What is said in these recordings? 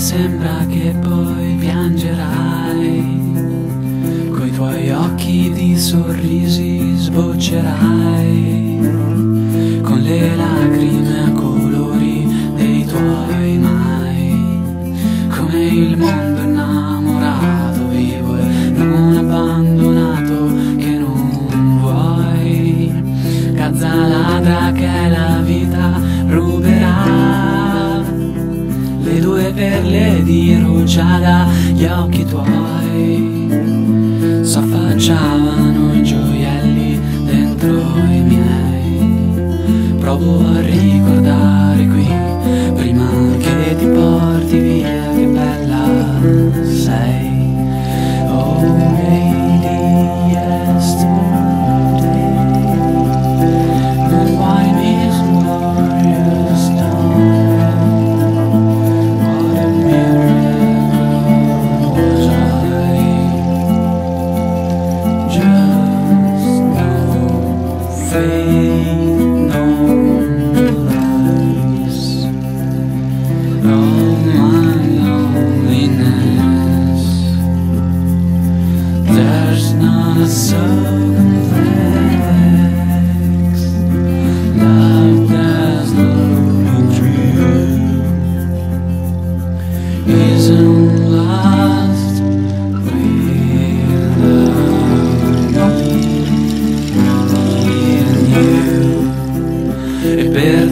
sembra che poi piangerai, coi tuoi occhi di sorrisi sboccerai, con le lacrime a colori dei tuoi mai, come il mondo innamorato vivo e non abbandonato che non vuoi, gazza ladra che la vita ruberà le due perle di rugiada gli occhi tuoi. S'affacciavano i gioielli dentro i miei. Provo a ricordare qui prima che ti porti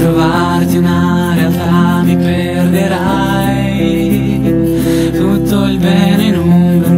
trovarti una realtà mi perderai. Tutto il bene in un